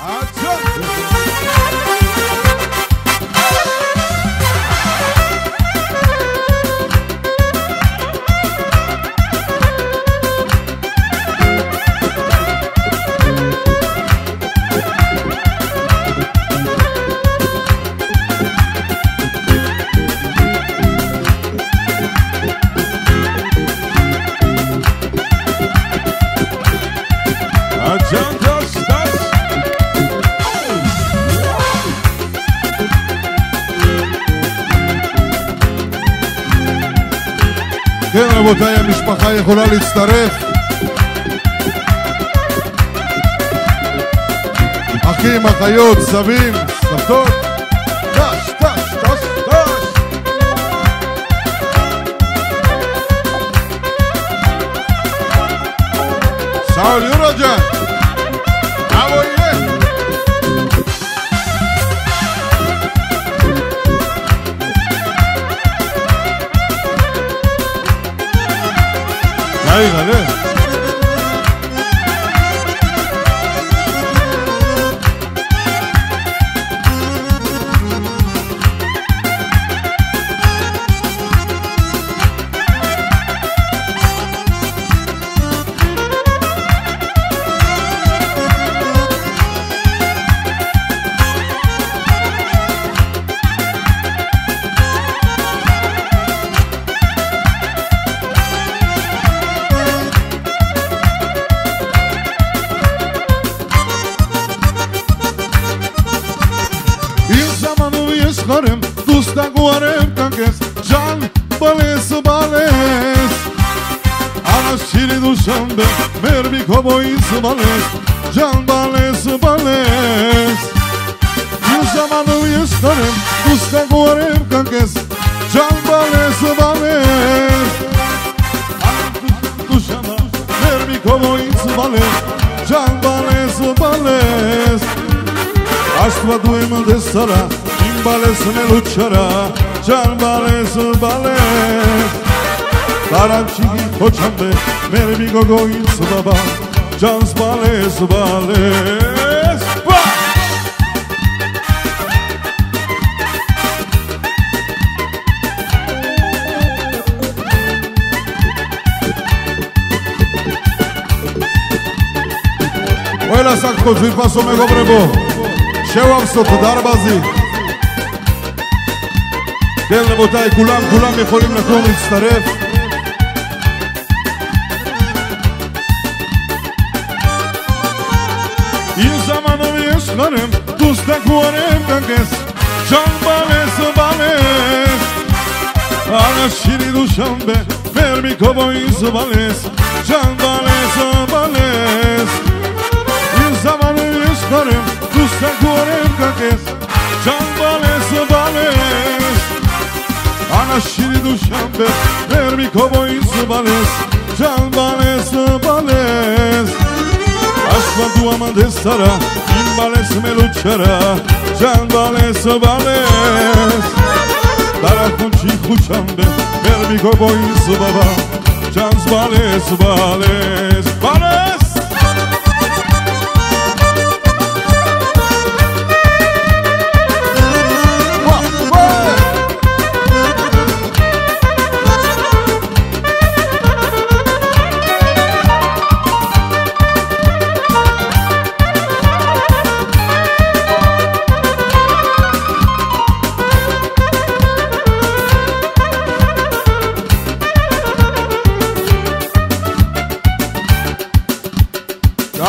I'll המשפחה יכולה להצטרף. אחים, אחיות, סבים, סבתות. טש, טש, טש, טש. 가는 boyuz balız Can balız balız Yüz zamanım yüz tarım Usta kuvarım kankız Can balız balız Duşama Ver bir kovoyuz balız Can balız balız Aşkla duymadı sara Kim balesine luçara Can balız balız Karançiki koçandı Mermi gogoyuz baba Jones Vales, Vales ba! Olha essa coisa, passou meu gobrebo Chegou a pessoa, dar base כן רבותיי, כולם, כולם יכולים לקום להצטרף Io zamano mi esclarem Gusta cuore perdes Can baves baves Ana şiri duşambe Ver mi kovoi zbales Can baves baves Io zamano mi esclarem Gusta cuore perdes Can baves baves Ana şiri duşambe Ver mi kovoi zbales Can baves baves Asfaltu amante sarà In Vales me luccerà Gian Vales Vales Dara kunci kucambe Verbi ko boy subaba Gian Vales Vales Vales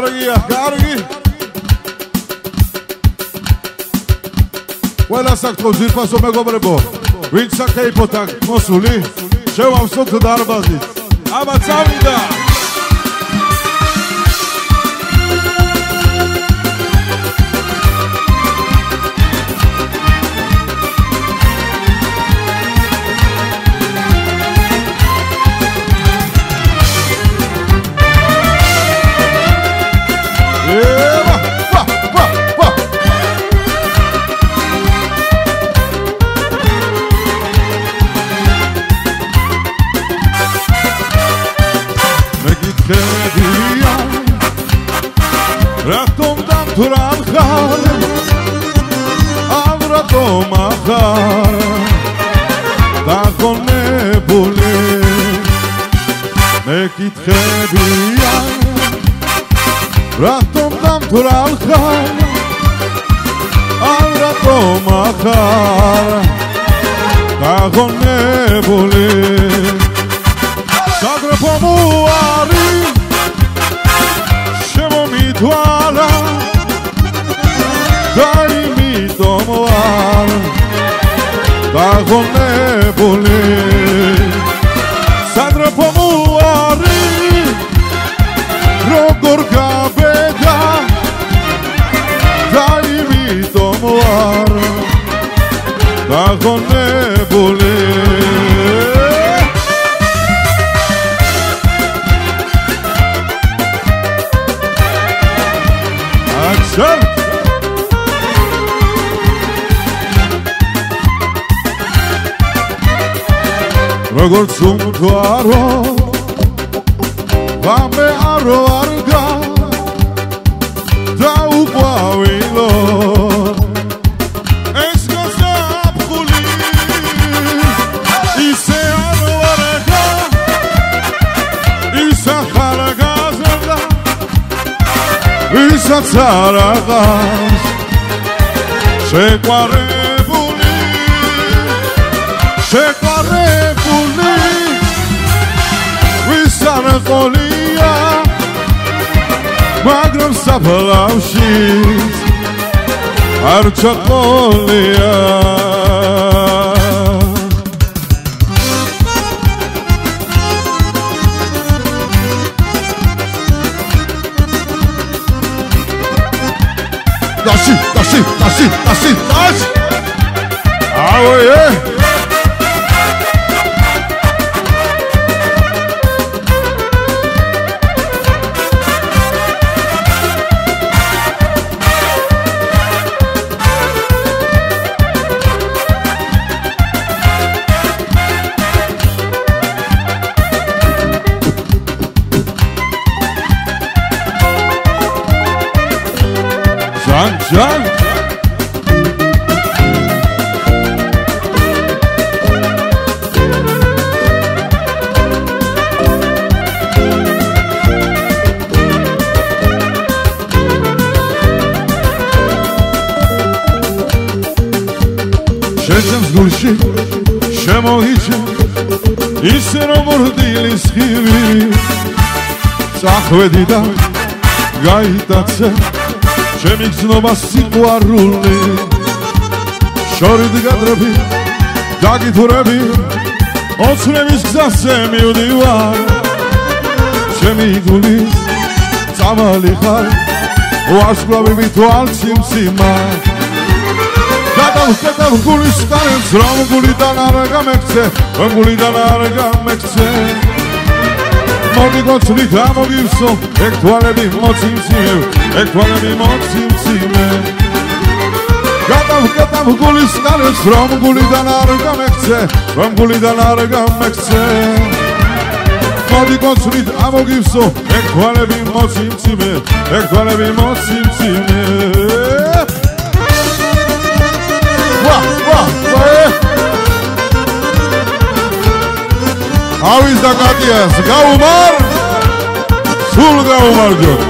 კარგია, კარგი. ყველა საქმო ძირფასო მეგობრებო, ვინც საკეიფოთ აქ მოსული, შევავსოთ დარბაზი. აბა წავიდა. μαχάρα τα κονέ πολύ με κοιτχέδια ρατόμ ταμ τουραλχάρα αν ρατώ μαχάρα τα κονέ πολύ Σ' μου volé, Sandra Pomoari Rogor Gavega Dai mi როგორც უმთვარო ვამე არო არგა და უყვავილო ეს გასაფხული ისე არო არგა ისა ხარგაზა ვისაც არ აღავს შეყვარებული შეყვარებული ვის არ ყოლია მაგრამ საფლავში არ ჩაყოლია Dashi, dashi, dashi, dashi, dashi. Ah ouais. Can, can. შეძემს გულში შემოიჭე ისე რომ დილის ხივი წახვედი და გაიტაცე ჩემი გზნობა სიყვარული. შორით გადრები დაგითურები ოცნების გზაზე მივდივარ ჩემი გულის წამალი ხარ ვარსკვლავი მითვალ სიმსიმა გადავ გადავ გულის კარებს რომ გულიდან არ გამექცე რომ გულიდან არ გამექცე მოდი გოცლი გამოგივსო. ეგ თვალები მოციმციმე ეგ თვალები მოციმციმე. გადავ გადავ გულის კარებს რომ გულიდან არ გამექცე რომ გულიდან არ გამექცე. მოდი გოცლი გამოგივსო ეგ თვალები მოციმციმე ეგ თვალები მოციმციმე Avisa da KTS Sul Gau Umar Jod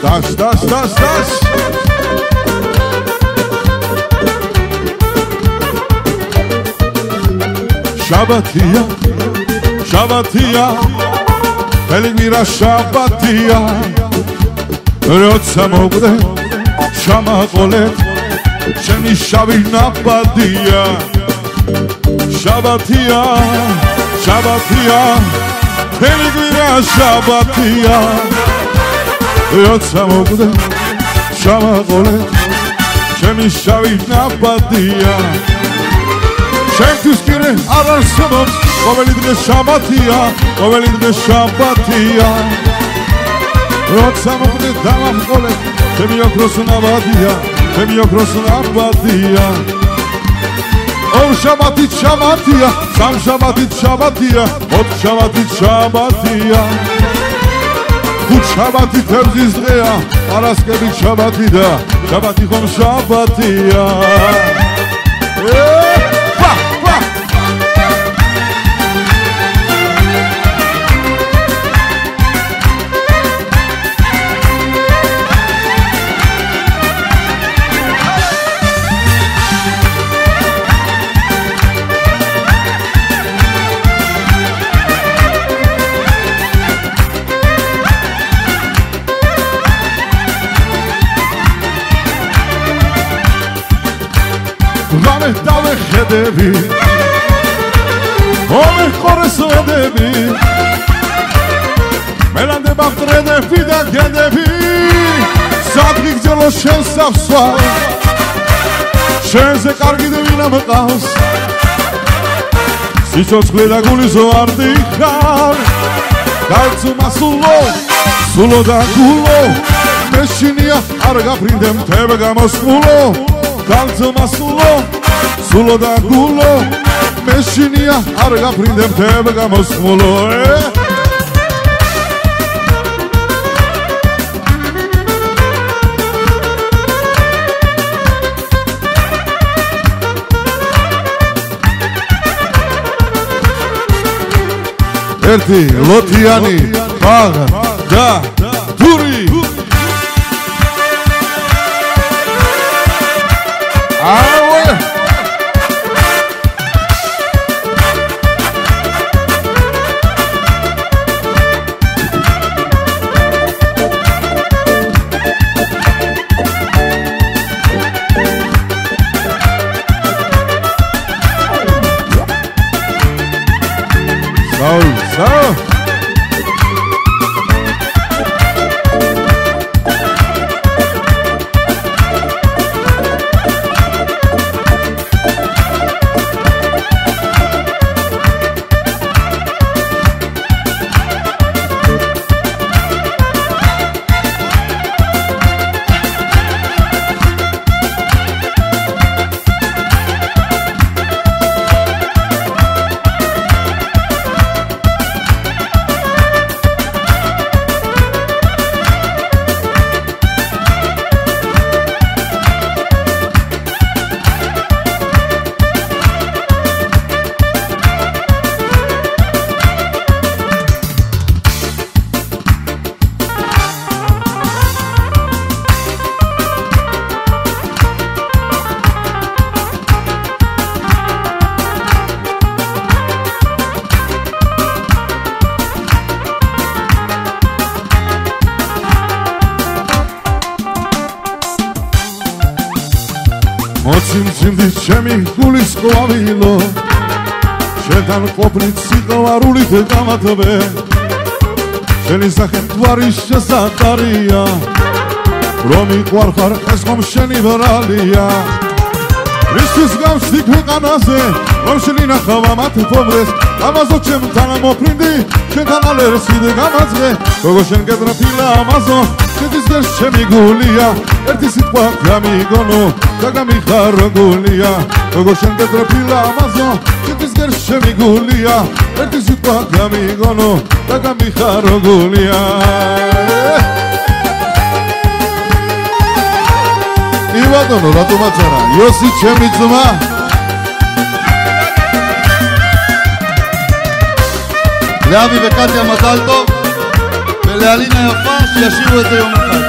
Das, das, das, das. Shabatia Shabatia. Feliz Shabatia. როცა მოგვდე შამაყოლე ჩემი შავი ნაბადია შაბათია შაბათია ელიგმირა შაბათია। როცა მოგვდე შამაყოლე ჩემი შავი ნაბადია ჩემთვის კირე არ არსებობს ყოველი დღე შაბათია ყოველი დღე შაბათია როცა მოგვდე დავამყოლე ჩემი ოქროს ნაბადია ჩემი ოქროს ნაბადია ორ შაბათი შაბათია სამ შაბათი შაბათია ოთხ შაბათი შაბათია. ხუთ შაბათი თევზის დღეა პარასკევი შაბათი და შაბათი ხომ შაბათია. ვამე დავეხედები ომე ხორესოდები მელანდე ბახტრედები და გედები სადღი გძელო შენ საფსვა შენზე კარგი დევინა მყავს. სიცოცხლე და გული ზოარდი ხარ გაიცუმა სულო სულო და გულო. მეშინია არ გაფრინდე მთებ გამოსკულო განცომა სულო და გულო მეშინია არ გაფრინდე მთებ გამოსკულო ერთი ლოთიანი ბაღ და თური აუე Solzão! Მოციმციმდი ჩემი გულის ყვავილო. შენთან ყოფნით სიყვარულით გამათბე შენი სახე მთვარის შესატარია. რომ იყვარხარ ეს ხომ შენი ბრალია. ისთვის გავსდი ქვეყანაზე რომ შენი ნახავა მათ ფომრეს ამაზო ჩემთან მოფრინდი შენთან ალერსიდ გამაძღე. გოგო შენ გეძრაფილა ამაზო შედის გერ ჩემი გულია ერთი სიტყვა გამიგონო და გამიხარო გულია გოგო შენ გეძრაფილა ამაზო შედის გერ ჩემი გულია ერთი სიტყვა გამიგონო და გამიხარო გულია იბატონო რატომაც არა იოსი ჩემი ძმა לאבי וקטיה מזל טוב, ולאלינה יפה Yaşıyor da yolunu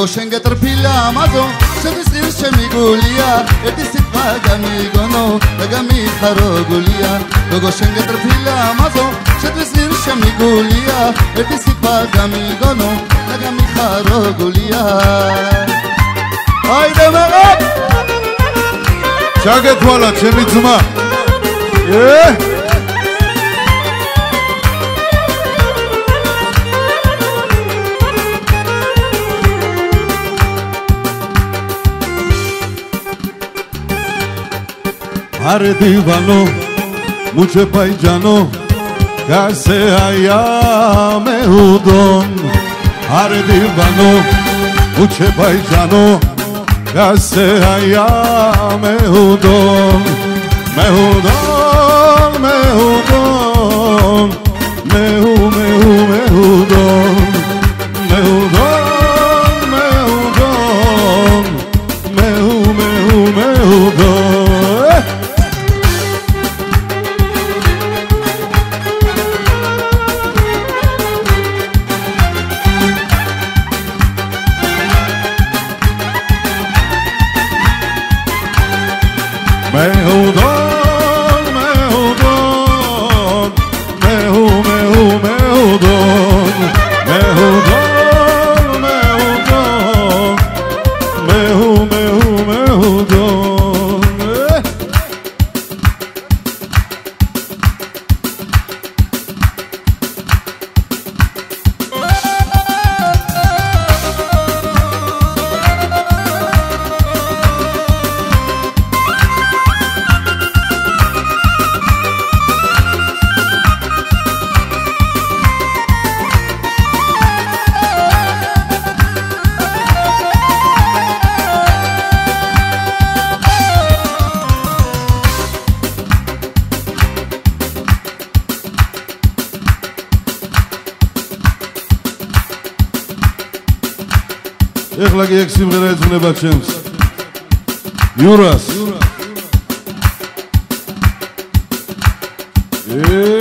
როგორ შენ გეტრფილა ამაზო შედის ის ჩემი გულია ერთი სიტყვა გამიგონო და გამიხარო გულია როგორ შენ გეტრფილა ამაზო შედის ის ჩემი გულია ერთი სიტყვა გამიგონო და გამიხარო გულია აი და მაღა ჩაგეთვალა ჩემი ძმა! ე Are divano, mucho paisano, case allá me udon. Are divano, mucho paisano, case allá me udon. Me udon, me udon, me u, me u, me udon. ეხლა კი ეგ სიმღერა ეძღვნება ჩემს. იურას საულ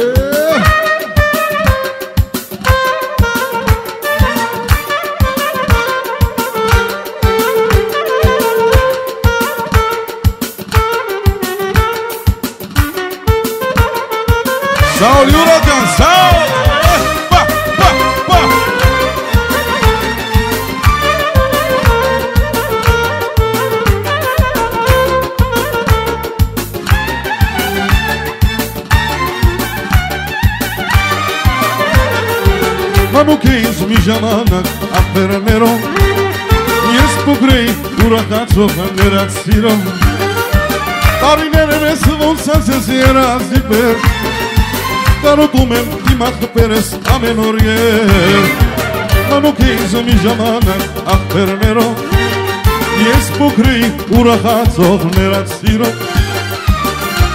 Համուկ ինձ մի ժամանակ ախպերաներով Ես փոքրեի ուրախացող ներած սիրով Տարիները մեզ ոնցած ես երած դիպեր Կարոտում եմ իմ ախպերս ամեն օր եր Համուկ ինձ մի ժամանակ ախպերաներով Ես փոքրեի ուրախացող ներած սիրով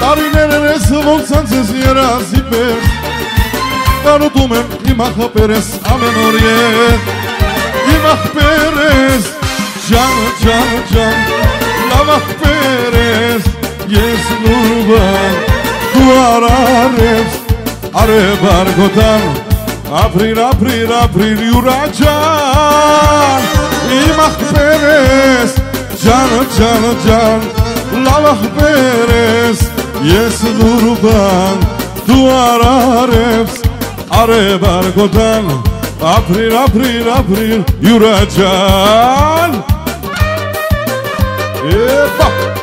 Տարիներն ես ոնցած ես երազի պես Կարոտում եմ იმახპერეს ამენორიე იმახპერეს ჯან ჯან ჯან. ლამახპერეს ეს ნურვა გვარარებს. არებარგოთან აფრინ აფრინ აფრინ იურაჯან. იმახპერეს ჯან ჯან ჯან. ლამახპერეს ეს ნურვა თუ არ არებს Are barkotan April, april, april Yuracan Epa!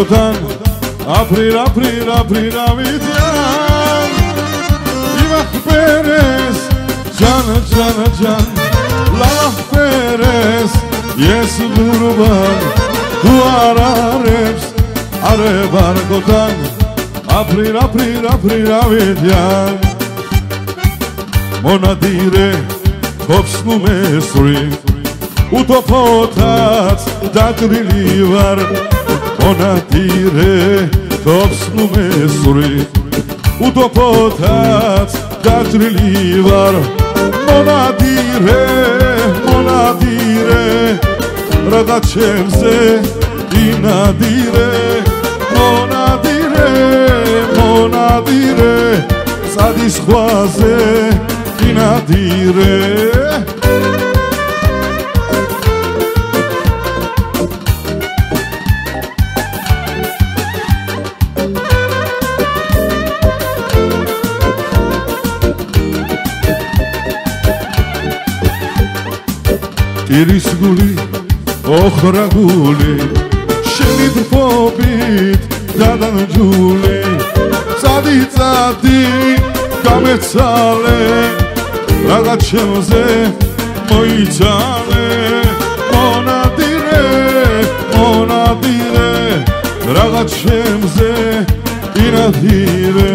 Kotan April, april, april, avidan Imah Perez Cana, cana, can Lah Perez Yes durban Tu arareps Arebar Kotan April, april, april, avidan Mona dire cops mu mesuri. U to potac Dat მონადირე ხობს ნუმესრი უთოფოთაც დაგრილი ვარ. მონადირე მონადირე რაღაც ჩემზე ინადირე მონადირე მონადირე სადის ხვაზე ინადირე ირის გული ოხრა გული შენი დრფობით დადანჯული წადი წადი გამეცალე რაღაც შემოზე მოიცალე მონადირე მონადირე რაღაც შემზე ინადირე